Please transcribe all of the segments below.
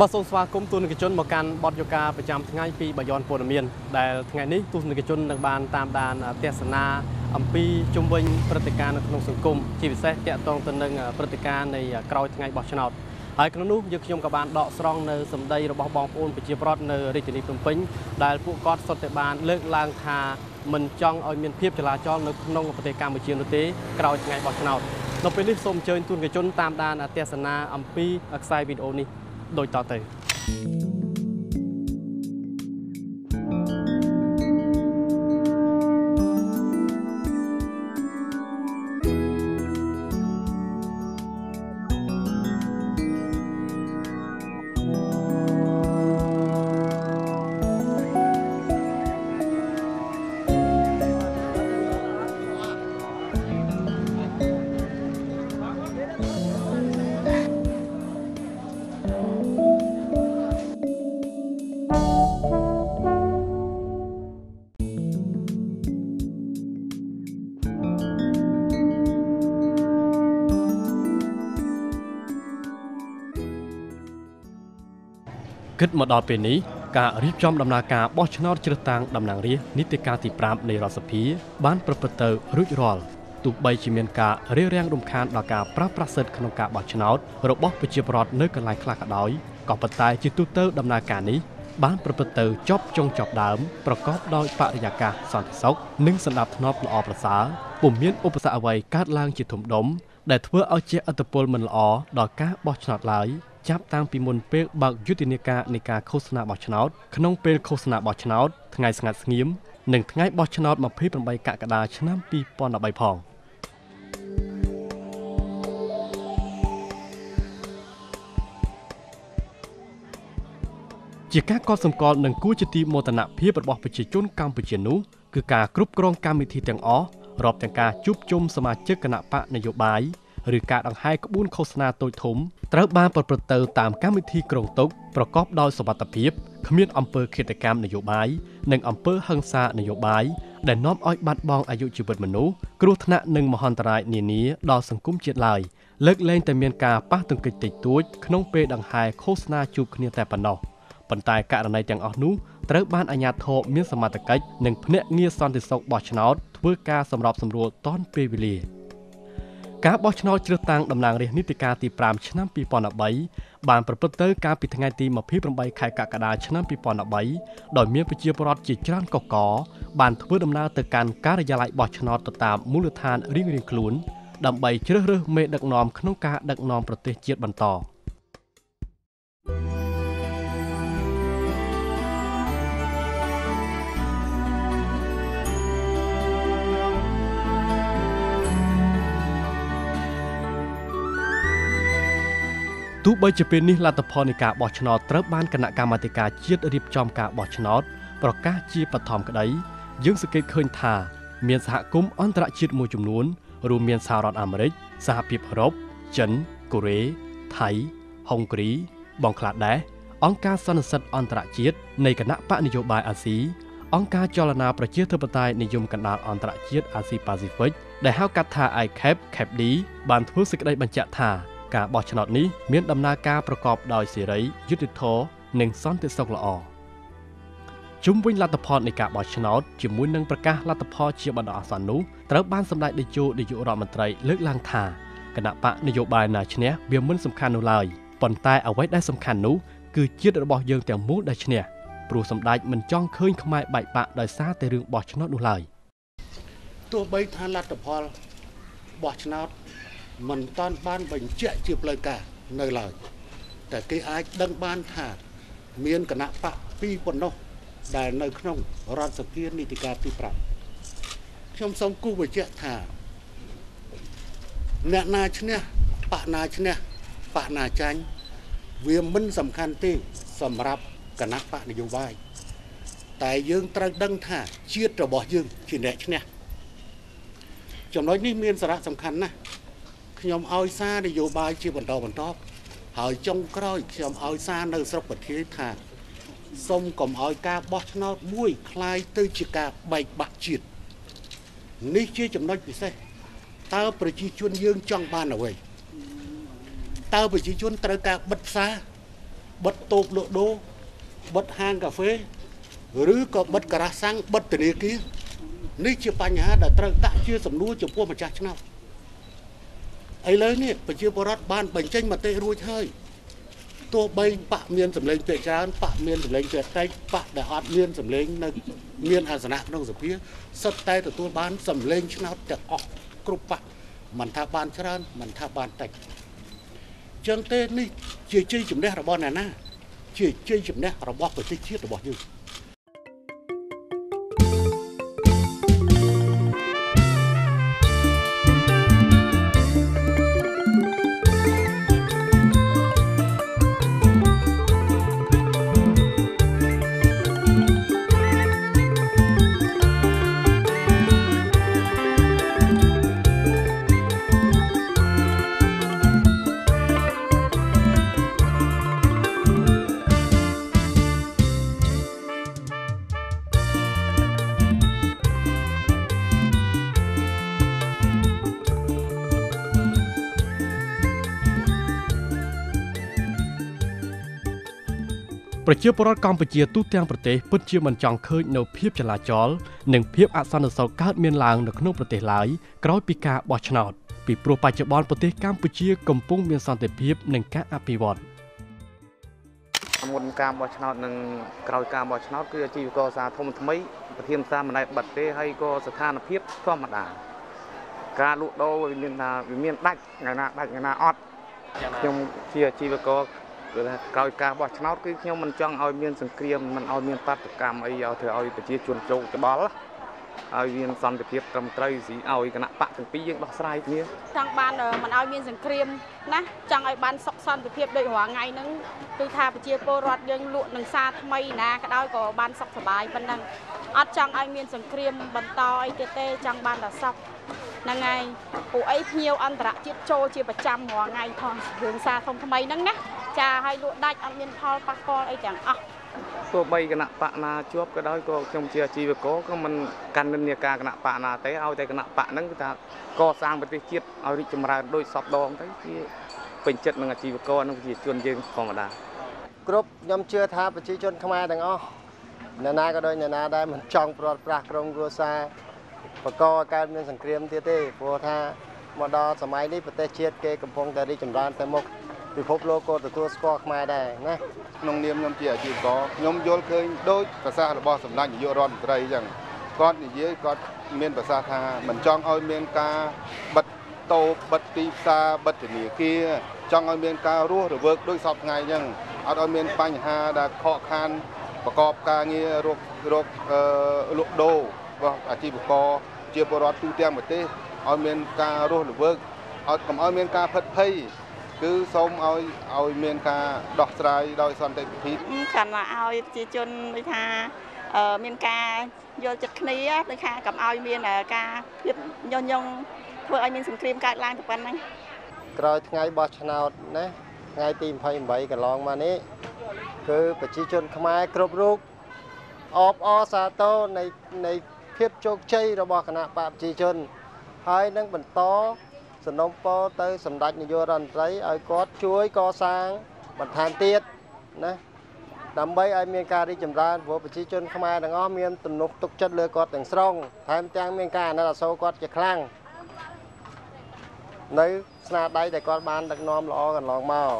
បាទសូមស្វាគមន៍ទស្សនិកជនមកកាន់បទយកាប្រចាំថ្ងៃពីបាយ័នព័ត៌មានដែលថ្ងៃនេះទស្សនិកជននឹងបានតាមដានទស្សនាអំពីជំវិញព្រឹត្តិការណ៍នៅក្នុងសង្គមជាពិសេសតាក់ទងទៅនឹងព្រឹត្តិការណ៍នៃក្រោយថ្ងៃបោះឆ្នោតហើយក្នុងនោះយើងខ្ញុំក៏បានដកស្រង់នៅសម្ដីរបស់បងប្អូនប្រជាពលរដ្ឋនៅរាជធានីភ្នំពេញដែលពួកគាត់សុទ្ធតែបានលើកឡើងថាមិនចង់ឲ្យមានភាពចលាចលនៅក្នុងប្រទេសកម្ពុជានោះទេក្រោយថ្ងៃបោះឆ្នោតនៅពេលនេះសូមអញ្ជើញទូនកជនតាមដានទស្សនាអំពីខ្សែវីដេអូនេះ ដូចត គិតមកដល់ពេលនេះការរៀបចំដំណើរការបោះឆ្នោតជ្រើសតាំងតំណាងរាស្ត្រនីតិកាលទី5នៃរដ្ឋសភា បានប្រព្រឹត្តទៅរួចរាល់ទោះបីជាមានការរារាំងរំខានដល់ការប្រើប្រាស់សិទ្ធិក្នុងការបោះឆ្នោតរបស់ប្រជាពលរដ្ឋនៅកន្លែងខ្លះក៏ដោយក៏ប៉ុន្តែជាទូទៅដំណើរការនេះបានប្រព្រឹត្តទៅចប់ចុងចប់ដើមប្រកបដោយបរិយាកាសសន្តិសុខនិងសណ្ដាប់ធ្នាប់ល្អប្រសើរពុំមានឧបសគ្គអ្វីកើតឡើងជាធំដុំដែលធ្វើឲ្យជាអត្តពលមិនល្អដល់ការបោះឆ្នោតឡើយ ចាប់តាំងពីមុនពេលបើកយុទ្ធនាការនៃការឃោសនាបោះឆ្នោតក្នុងពេលឃោសនាបោះឆ្នោតថ្ងៃស្ងាត់ស្ងៀមនិងថ្ងៃបោះឆ្នោត28កក្កដាឆ្នាំ2013ផងជាការកត់សម្គាល់និងគួរជាទីមោទនភាពរបស់ប្រជាជនកម្ពុជានោះគឺការគ្រប់គ្រងកម្មវិធីទាំងអស់រាប់ទាំងការជួបជុំសមាជិកគណៈបកនយោបាយ ឬការដង្ហែក្បួនឃោសនាតូចធំត្រូវបានប្រព្រឹត្តទៅតាមកម្មវិធីក្រុងទុកប្រកបដោយសុវត្ថិភាពគ្មានអំពើឃាតកម្មនយោបាយនិងអំពើហិង្សានយោបាយដែលនាំឲ្យបាត់បង់អាយុជីវិតមនុស្សគ្រោះថ្នាក់និងមហន្តរាយនានាដល់សង្គមជាតិឡើយលើកលែងតែមានការប៉ះទង្គិចតិចតួចក្នុងពេលដង្ហែឃោសនាជួបគ្នាតែប៉ុណ្ណោះប៉ុន្តែករណីទាំងអស់នោះត្រូវបានអាជ្ញាធរមានសមត្ថកិច្ចនិងភ្នាក់ងារសន្តិសុខបោះឆ្នោតធ្វើការសម្របសម្រួលទាន់ពេលវេលា ការបោះឆ្នោតជ្រើសតាំងតំណាងរាស្ត្រនីតិកាលទី5ឆ្នាំ2013បានប្រព្រឹត្តទៅកាលពីថ្ងៃទី28ខែកក្កដាឆ្នាំ2013ដោយមានប្រជាពលរដ្ឋជាច្រើនកកកបានធ្វើដំណើរទៅកាន់ការិយាល័យបោះឆ្នោតទៅតាមមូលដ្ឋានរៀងៗខ្លួនដើម្បីជ្រើសរើសមេដឹកនាំក្នុងការដឹកនាំប្រទេសជាតិបន្ត។ ទោះបីជាពេលនេះលទ្ធផលនៃការបោះឆ្នោតត្រូវបានគណៈកម្មាធិការជាតិរៀបចំការបោះឆ្នោតប្រកាសជាបឋមក្តីយើងសង្កេតឃើញថាមានសហគមន៍អន្តរជាតិមួយចំនួនរួមមានសហរដ្ឋអាមេរិកសហភាពអឺរ៉ុបចិនកូរ៉េថៃហុងគ្រីបង់ក្លាដេសអង្គការសន្និសិទអន្តរជាតិនៃគណៈបកនយោបាយអាស៊ីអង្គការចលនាប្រជាធិបតេយ្យនិយមកណ្ដាលអន្តរជាតិអាស៊ីប៉ាស៊ីហ្វិកដែលហៅកាត់ថា ICAP CAPD បានធ្វើសេចក្តីបញ្ជាក់ថា ការបោះឆ្នោតនេះមានដំណើរការប្រកបដោយសេរីយុត្តិធម៌និងសន្តិសុខល្អជុំវិញលទ្ធផលនៃការបោះឆ្នោតជាមួយនឹងប្រកាសលទ្ធផលជាបណ្ដោះអាសន្ននោះត្រូវបានសម្ដេចតេជោនាយករដ្ឋមន្ត្រីលើកឡើងថាគណៈបកនយោបាយណាឈ្នះវាមិនសំខាន់នោះឡើយប៉ុន្តែអ្វីដែលសំខាន់នោះគឺជាតិរបស់យើងទាំងមូលដែលឈ្នះព្រោះសម្ដេចមិនចង់ឃើញខ្មែរបែកបាក់ដោយសារតែរឿងបោះឆ្នោតនោះឡើយទោះបីថាលទ្ធផលបោះឆ្នោត មិនតាន់បានបញ្ជាក់ជាផ្លូវការនៅឡើយតែគេអាចដឹងបានថាមានគណៈបកពីរប៉ុណ្ណោះដែលនៅក្នុងរដ្ឋសភានីតិកាលទី5ខ្ញុំសូមគូបញ្ជាក់ថាអ្នកណាឈ្នះបកណាឈ្នះបកណាចាញ់វាមិនសំខាន់ទេសម្រាប់គណៈបកនយោបាយតែយើងត្រូវដឹងថាជាតិរបស់យើងជាអ្នកឈ្នះចំណុចនេះមានសារៈសំខាន់ណាស់ ខ្ញុំឲ្យសារនយោបាយជាបន្តបន្តហើយចុងក្រោយខ្ញុំឲ្យសារនៅស្រុកប្រធានថាសូមកុំឲ្យការបោះឆ្នោតមួយคล้ายទៅជាការបែកបាក់ជាតិនេះជាចំណុចពិសេសតើប្រជាជនយើងចង់បានអ្វីតើប្រជាជនត្រូវការបិទផ្សារ បិទតូបលក់ដូរបិទហាងកាហ្វេឬក៏បិទការ៉ាសាំងបិទធនាគារនេះជាបញ្ហាដែលត្រូវដាក់ជាសំណួរចំពោះម្ចាស់ឆ្នោត ឥឡូវនេះប្រជាពលរដ្ឋបានបញ្ចេញមតិរួចហើយទោះបីបកមានសម្លេងពេកច្រើនបកមានសម្លេងពេកតិចបកដែលអត់មានសម្លេងនៅមានអាសនៈក្នុងសភាសិតតែទទួលបានសម្លេងឆ្នោតទាំងអស់គ្រប់បកមិនថាបានច្រើនមិនថាបានតិចចឹងទេនេះជាជ័យជំនះរបស់អ្នកណាជាជ័យជំនះរបស់ប្រទេសជាតិរបស់យើង ប្រជាពលរដ្ឋកម្ពុជាទូទាំងប្រទេសពិតជាមិនចង់ឃើញនៅភាពចលាចល និងភាពអសន្តិសុខកើតមានឡើងនៅក្នុងប្រទេសឡើយក្រោយពីការបោះឆ្នោតពីព្រោះបច្ចុប្បន្នប្រទេសកម្ពុជាកំពុងមានសន្តិភាពនិងការអភិវឌ្ឍមុនការបោះឆ្នោតនិងក្រោយការបោះឆ្នោតគឺអាជីវករសាធំថ្មីប្រធានសាមិនដែលបិទទេហើយក៏ស្ថានភាពធម្មតាការលក់ដូរវាមានថាវាមានដាច់ថ្ងៃណាដាច់ថ្ងៃណាអត់ខ្ញុំជាអាជីវករ គឺថាក្រោយការបោះឆ្នោតគឺខ្ញុំមិនចង់ឲ្យមានសង្គ្រាមមិនឲ្យមានបាតកម្មអីឲ្យធ្វើឲ្យប្រជាជនចូលច្បល់ឲ្យមានសន្តិភាពត្រឹមត្រូវស៊ីឲ្យគណៈបកទាំងពីរយើងដោះស្រាយគ្នាចង់បានមិនឲ្យមានសង្គ្រាមណាចង់ឲ្យបានសុខសន្តិភាពដូចរាល់ថ្ងៃហ្នឹងគឺថាប្រជាពលរដ្ឋយើងលក់នឹងសារថ្មីណាក៏ដោយក៏បានសុខសប្បាយប៉ុណ្ណឹងអត់ចង់ឲ្យមានសង្គ្រាមបន្តអីទៀតទេចង់បានតែសុខហ្នឹងហើយពួកអីភ្ញៀវអន្តរជាតិចូលជាប្រចាំរាល់ថ្ងៃផងរឿងសារធំថ្មីហ្នឹងណា ចាឲ្យលក់ដាច់អត់មានផលប៉ះពាល់អីទាំងអស់ទោះបីគណៈបកណាជាប់ក៏ដោយក៏ខ្ញុំជាអាជីវករក៏មិនកាន់និន្នាការគណៈបកណាទេឲ្យតែគណៈបកហ្នឹងគឺថាកសាងប្រទេសជាតិឲ្យរីកចម្រើនដោយសពដងទៅជាពេញចិត្តនឹងអាជីវករនិងប្រជាជនយើងធម្មតាគ្រប់ខ្ញុំជឿថាប្រជាជនខ្មែរទាំងអស់អ្នកណាក៏ដោយអ្នកណាដែលមិនចង់ប្រត់ប្រាស់ក្រុមគ្រួសារបកកកើតមានសង្គ្រាមទៀតទេព្រោះថាមកដល់សម័យនេះប្រទេសជាតិគេកំពុងតែរីកចម្រើនទៅមុខ ពិភពលោកក៏ទទួលស្គាល់ខ្មែរដែរណាក្នុងនាមខ្ញុំជាអាជីវករខ្ញុំយល់ឃើញដូចប្រសាសន៍របស់សម្ដេចនាយករដ្ឋមន្ត្រីអញ្ចឹងគាត់និយាយគាត់មានប្រសាសន៍ថាមិនចង់ឲ្យមានការបិទតូបបិទទីផ្សារបិទធនាគារចង់ឲ្យមានការរស់រវើកដូចសពថ្ងៃអញ្ចឹងអត់ឲ្យមានបញ្ហាដែលខកខានប្រកបការងាររករកលក់ដូររបស់អាជីវករជាពលរដ្ឋទូទាំងប្រទេសឲ្យមានការរស់រវើកឲ្យកុំឲ្យមានការផិតភ័យ គឺសូមឲ្យឲ្យមានការដោះស្រាយដោយសន្តិភាពខណៈឲ្យប្រជាជនដូចថាមានការយល់ចិត្តគ្នាដូចថាកុំឲ្យមានការភាពញុះញង់ធ្វើឲ្យមានសង្គ្រាមកើតឡើងទៅប៉ុណ្ណឹងក្រោយថ្ងៃបោះឆ្នោតណាថ្ងៃទី28កន្លងមកនេះគឺប្រជាជនខ្មែរគ្រប់រូបអបអរសាទរនៃនៃភាពជោគជ័យរបស់គណៈបកប្រជាជនហើយនឹងបន្ត สนំពរទៅសម្ដេចនាយករដ្ឋមន្ត្រីឲ្យគាត់ជួយកសាងបន្ថែមទៀតណាដើម្បីឲ្យមានការរីកចម្រើនព្រោះប្រជាជនខ្មែរទាំងអស់មានទំនុកទុកចិត្តលើគាត់ទាំងស្រុងថែមទាំងមានការអាណិតអាសូរគាត់ជាខ្លាំងនៅស្នាដៃដែលគាត់បានដឹកនាំល្អកន្លងមក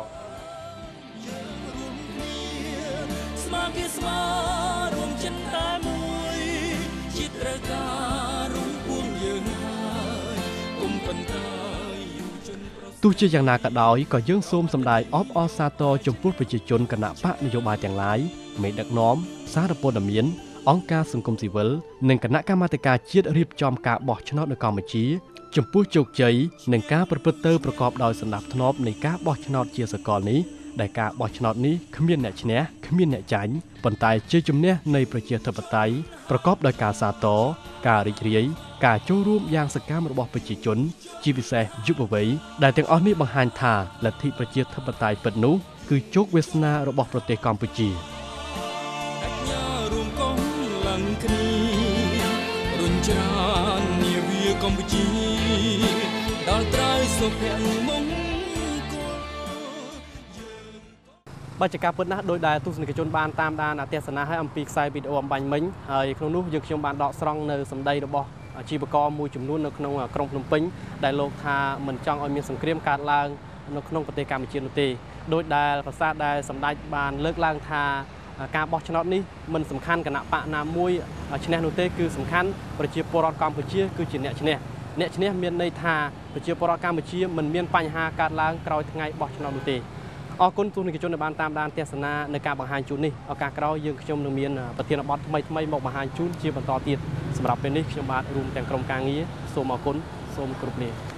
ស្មារតីស្មារួមចិត្ត ជាយ៉ាងណាក៏ដោយក៏យើងសូមសម្ដែងអបអរសាទរចំពោះប្រជាជនគណៈបកនយោបាយទាំងឡាយមេដឹកនាំសារព័ត៌មានអង្គការសង្គមស៊ីវិលនិងគណៈកម្មាធិការជាតិរៀបចំការបោះឆ្នោតនៅកម្ពុជា ចំពោះជោគជ័យនិងការប្រព្រឹត្តទៅប្រកបដោយសណ្ដាប់ធ្នាប់នៃការបោះឆ្នោតជាសកលនេះ ដែលការបោះឆ្នោតនេះគ្មានអ្នកឈ្នះគ្មានអ្នកចាញ់ប៉ុន្តែជាជំនះនៃប្រជាធិបតេយ្យប្រកបដោយការសាទរការរីករាយការចូលរួមយ៉ាងសកម្មរបស់ប្រជាជន ជាពិសេសយុវវ័យដែលទាំងអស់នេះបង្ហាញថាលទ្ធិប្រជាធិបតេយ្យពិតនោះគឺជោគវាសនារបស់ប្រទេសកម្ពុជារួមកងឡើងគ្នារុញច្រាននាវាកម្ពុជាដល់ត្រើយសុភមង្គល បើជាការពិតណាស់ដោយដែលទស្សនិកជនបានតាមដានអទេសនាឲ្យអំពីខ្សែវីដេអូអំបញ្ញមិញហើយក្នុងនោះយើងខ្ញុំបានដកស្រង់នៅសម្ដីរបស់អាជីវករមួយចំនួននៅក្នុងក្រុងភ្នំពេញដែលលោកថាមិនចង់ឲ្យមានសង្គ្រាមកើតឡើងនៅក្នុងប្រទេសកម្ពុជានោះទេដោយដែលប្រសាទដែលសម្ដេចបានលើកឡើងថាការបោះឆ្នោតនេះមិនសំខាន់គណៈបកណាមួយឈ្នះនោះទេគឺសំខាន់ប្រជាពលរដ្ឋកម្ពុជាគឺជាអ្នកឈ្នះអ្នកឈ្នះមានន័យថាប្រជាពលរដ្ឋកម្ពុជាមិនមានបញ្ហាកើតឡើងក្រោយថ្ងៃបោះឆ្នោតនោះទេ អរគុណទស្សនិកជនដែលបានតាមដានទស្សនានៅការបង្ហាញជូននេះឱកាសក្រោយយើងខ្ញុំនឹងមានប្រធានបទថ្មីថ្មីមកបង្ហាញជូនជាបន្តទៀតសម្រាប់ពេលនេះខ្ញុំបាទរួមទាំងក្រុមការងារសូមអរគុណសូមគោរពលា